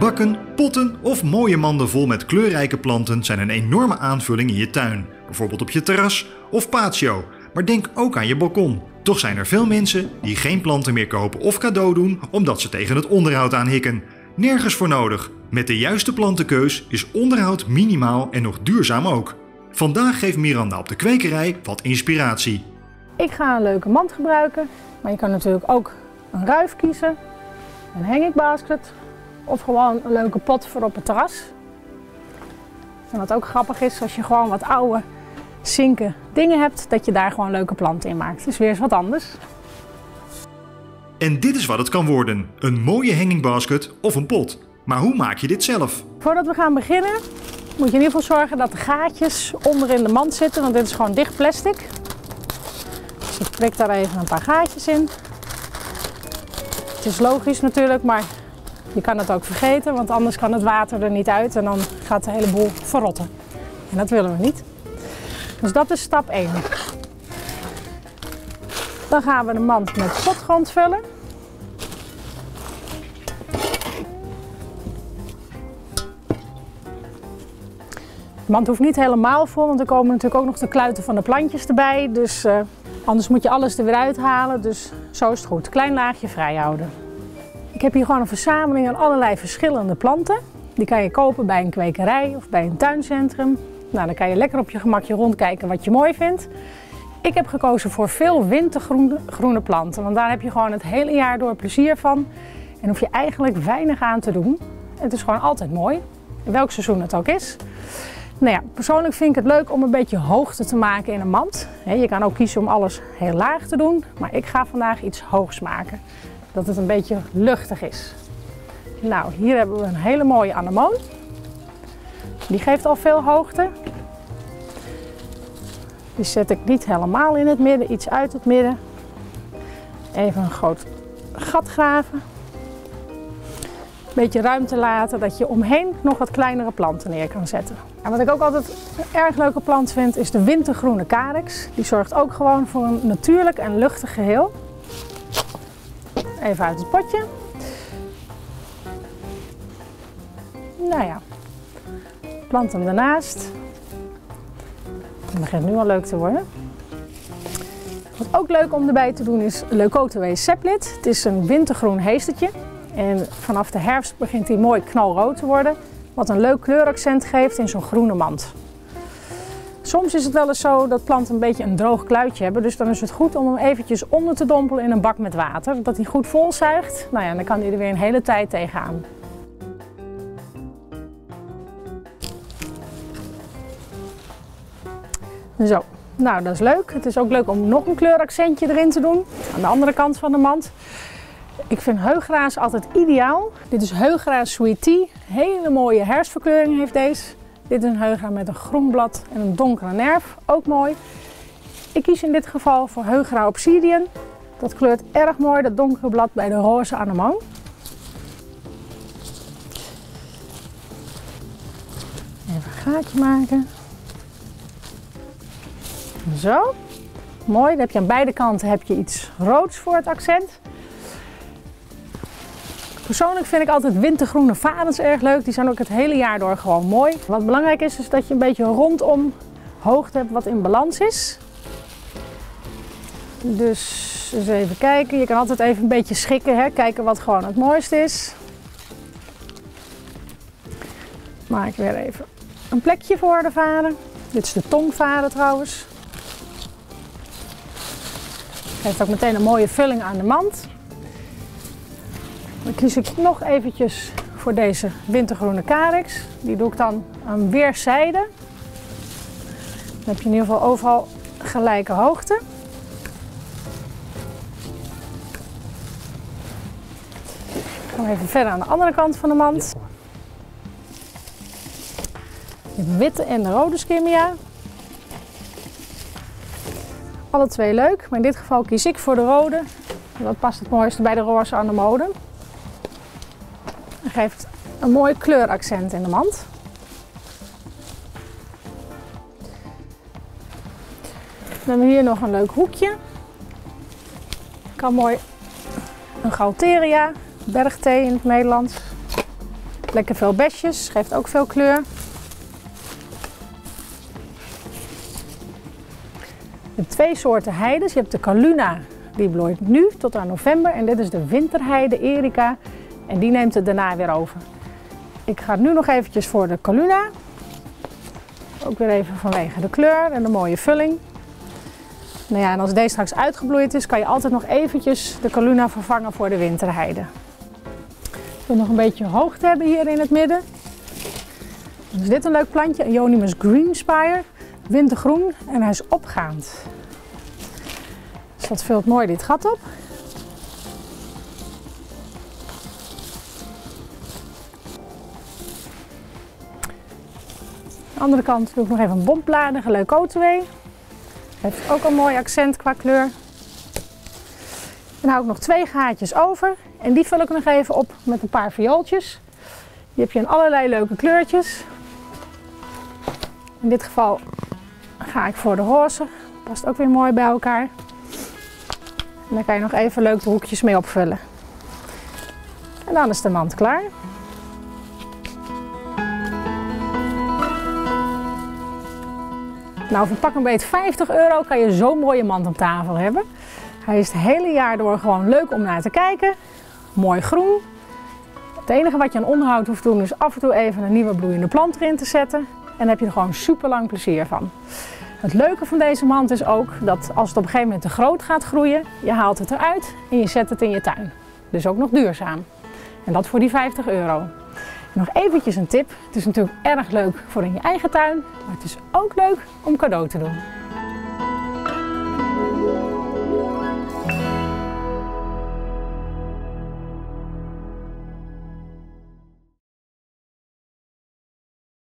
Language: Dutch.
Bakken, potten of mooie manden vol met kleurrijke planten zijn een enorme aanvulling in je tuin. Bijvoorbeeld op je terras of patio. Maar denk ook aan je balkon. Toch zijn er veel mensen die geen planten meer kopen of cadeau doen omdat ze tegen het onderhoud aanhikken. Nergens voor nodig. Met de juiste plantenkeus is onderhoud minimaal en nog duurzaam ook. Vandaag geeft Miranda op de kwekerij wat inspiratie. Ik ga een leuke mand gebruiken, maar je kan natuurlijk ook een ruif kiezen, een hanging basket of gewoon een leuke pot voor op het terras. En wat ook grappig is, als je gewoon wat oude zinken dingen hebt, dat je daar gewoon leuke planten in maakt. Dus weer eens wat anders. En dit is wat het kan worden: een mooie hanging basket of een pot. Maar hoe maak je dit zelf? Voordat we gaan beginnen, moet je in ieder geval zorgen dat de gaatjes onder in de mand zitten, want dit is gewoon dicht plastic. Dus ik prik daar even een paar gaatjes in. Het is logisch natuurlijk, maar je kan het ook vergeten, want anders kan het water er niet uit en dan gaat de hele boel verrotten. En dat willen we niet. Dus dat is stap 1. Dan gaan we de mand met potgrond vullen. De mand hoeft niet helemaal vol, want er komen natuurlijk ook nog de kluiten van de plantjes erbij. Dus uh, anders moet je alles er weer uithalen. Dus zo is het goed. Klein laagje vrij houden. Ik heb hier gewoon een verzameling aan allerlei verschillende planten. Die kan je kopen bij een kwekerij of bij een tuincentrum. Nou, dan kan je lekker op je gemakje rondkijken wat je mooi vindt. Ik heb gekozen voor veel wintergroene planten, want daar heb je gewoon het hele jaar door plezier van. En hoef je eigenlijk weinig aan te doen. Het is gewoon altijd mooi, welk seizoen het ook is. Nou ja, persoonlijk vind ik het leuk om een beetje hoogte te maken in een mand. Je kan ook kiezen om alles heel laag te doen, maar ik ga vandaag iets hoogs maken. Dat het een beetje luchtig is. Nou, hier hebben we een hele mooie anemoon. Die geeft al veel hoogte. Die zet ik niet helemaal in het midden, iets uit het midden. Even een groot gat graven. Een beetje ruimte laten dat je omheen nog wat kleinere planten neer kan zetten. En wat ik ook altijd een erg leuke plant vind is de wintergroene carex. Die zorgt ook gewoon voor een natuurlijk en luchtig geheel. Even uit het potje. Nou ja, plant hem daarnaast. Het begint nu al leuk te worden. Wat ook leuk om erbij te doen is Leucotoe seplit. Het is een wintergroen heestertje. En vanaf de herfst begint hij mooi knalrood te worden. Wat een leuk kleuraccent geeft in zo'n groene mand. Soms is het wel eens zo dat planten een beetje een droog kluitje hebben. Dus dan is het goed om hem eventjes onder te dompelen in een bak met water. Dat hij goed volzuigt. Nou ja, dan kan hij er weer een hele tijd tegenaan. Zo, nou dat is leuk. Het is ook leuk om nog een kleuraccentje erin te doen. Aan de andere kant van de mand. Ik vind heugraas altijd ideaal. Dit is heugraas Sweet Tea. Hele mooie herfstverkleuring heeft deze. Dit is een heugra met een groen blad en een donkere nerf. Ook mooi. Ik kies in dit geval voor heugra obsidian. Dat kleurt erg mooi, dat donkere blad bij de roze anemoon. Even een gaatje maken. Zo. Mooi. Dan heb je aan beide kanten heb je iets roods voor het accent. Persoonlijk vind ik altijd wintergroene varens erg leuk. Die zijn ook het hele jaar door gewoon mooi. Wat belangrijk is, is dat je een beetje rondom hoogte hebt wat in balans is. Dus eens even kijken. Je kan altijd even een beetje schikken. Hè? Kijken wat gewoon het mooiste is. Maak weer even een plekje voor de varen. Dit is de tongvaren trouwens. Geeft ook meteen een mooie vulling aan de mand. Dan kies ik nog eventjes voor deze wintergroene carex. Die doe ik dan aan weerszijden. Dan heb je in ieder geval overal gelijke hoogte. Gaan we even verder aan de andere kant van de mand. De witte en de rode skimia. Alle twee leuk, maar in dit geval kies ik voor de rode. Dat past het mooiste bij de roze aan de. Geeft een mooi kleuraccent in de mand. Dan hebben we hier nog een leuk hoekje. Kan mooi een Galteria, bergthee in het Nederlands. Lekker veel besjes, geeft ook veel kleur. Hebt twee soorten heides. Je hebt de Caluna, die bloeit nu tot aan november. En dit is de winterheide Erika. En die neemt het daarna weer over. Ik ga nu nog eventjes voor de Caluna. Ook weer even vanwege de kleur en de mooie vulling. Nou ja, en als deze straks uitgebloeid is, kan je altijd nog eventjes de Caluna vervangen voor de winterheide. Ik wil nog een beetje hoogte hebben hier in het midden. Dus dit een leuk plantje, Ionimus Greenspire. Wintergroen en hij is opgaand. Dus dat vult mooi dit gat op. de andere kant doe ik nog even een bombladige leukotenwee. Heeft ook een mooi accent qua kleur. Dan hou ik nog twee gaatjes over. En die vul ik nog even op met een paar viooltjes. Die heb je in allerlei leuke kleurtjes. In dit geval ga ik voor de roze. Past ook weer mooi bij elkaar. En kan je nog even leuk de hoekjes mee opvullen. En dan is de mand klaar. Nou, voor pak een beet 50 euro kan je zo'n mooie mand op tafel hebben. Hij is het hele jaar door gewoon leuk om naar te kijken. Mooi groen. Het enige wat je aan onderhoud hoeft te doen is af en toe even een nieuwe bloeiende plant erin te zetten. En daar heb je er gewoon super lang plezier van. Het leuke van deze mand is ook dat als het op een gegeven moment te groot gaat groeien, je haalt het eruit en je zet het in je tuin. Dus ook nog duurzaam. En dat voor die 50 euro. Nog eventjes een tip. Het is natuurlijk erg leuk voor in je eigen tuin, maar het is ook leuk om cadeau te doen.